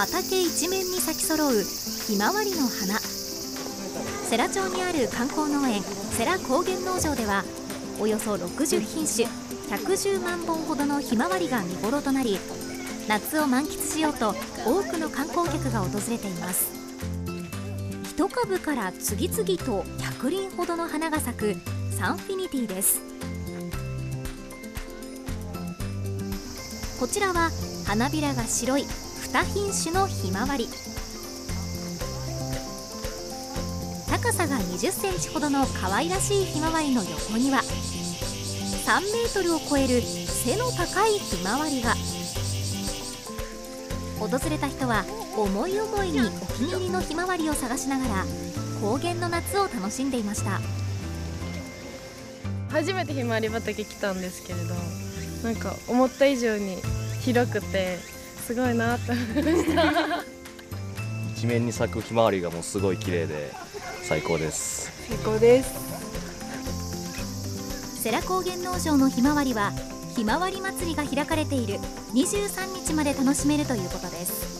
畑一面に咲き揃うひまわりの花。世羅町にある観光農園世羅高原農場ではおよそ60品種110万本ほどのひまわりが見頃となり夏を満喫しようと多くの観光客が訪れています。一株から次々と100輪ほどの花が咲くサンフィニティです。こちらは花びらが白い2品種のひまわり。高さが20センチほどの可愛らしいひまわりの横には3メートルを超える背の高いひまわりが。訪れた人は思い思いにお気に入りのひまわりを探しながら高原の夏を楽しんでいました。初めてひまわり畑来たんですけれどなんか思った以上に広くてすごいなと思いました一面に咲くひまわりがもうすごい綺麗で最高です。最高です。世羅高原農場のひまわりはひまわり祭りが開かれている23日まで楽しめるということです